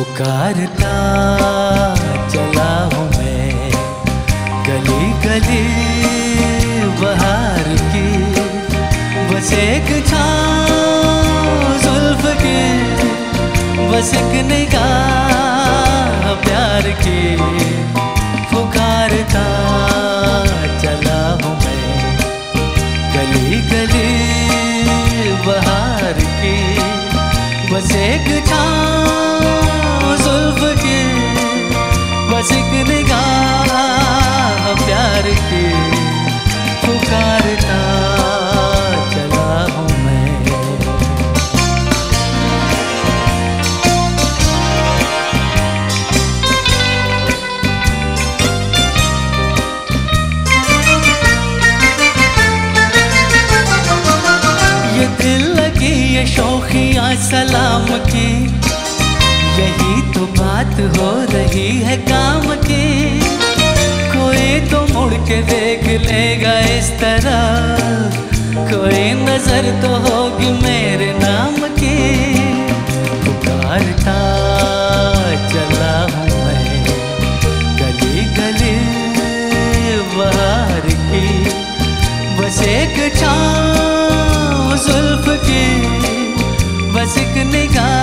पुकारता, चला हूँ मैं। गली गली बहार की, बस एक जुल्फ की, बस एक निगाह प्यार की। पुकारता, चला हूँ मैं। गली गली बहार की, बस एक एक निगाह प्यार की पुकारता चला हूँ मैं। ये दिल लगी ये शौकिया सलाम की यही तो बात हो रही है काम की। कोई तो मुड़ के देख लेगा इस तरह। कोई नज़र तो होगी मेरे नाम की। पुकारता चला हूँ मैं। गली गली बाहर की। बस एक छाँव, जुल्फ की। बस एक निगाह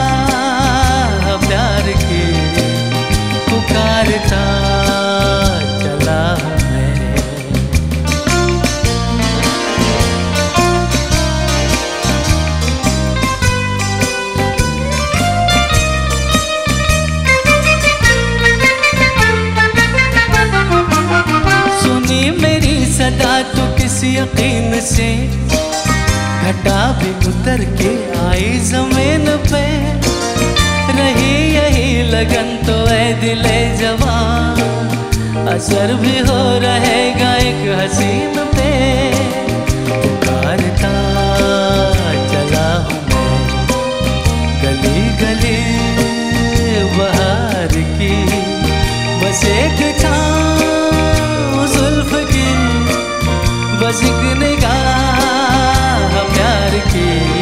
तो किसी यकीन से घटा भी उतर के आई ज़मीन पे। रही यही लगन तो है दिले जवान। असर भी हो रहेगा एक हसीन निगाह हाँ, प्यार की